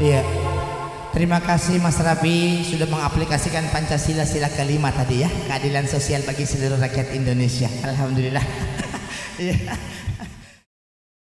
Iya. Terima kasih Mas Rabi sudah mengaplikasikan Pancasila sila kelima tadi ya, keadilan sosial bagi seluruh rakyat Indonesia. Alhamdulillah. Iya.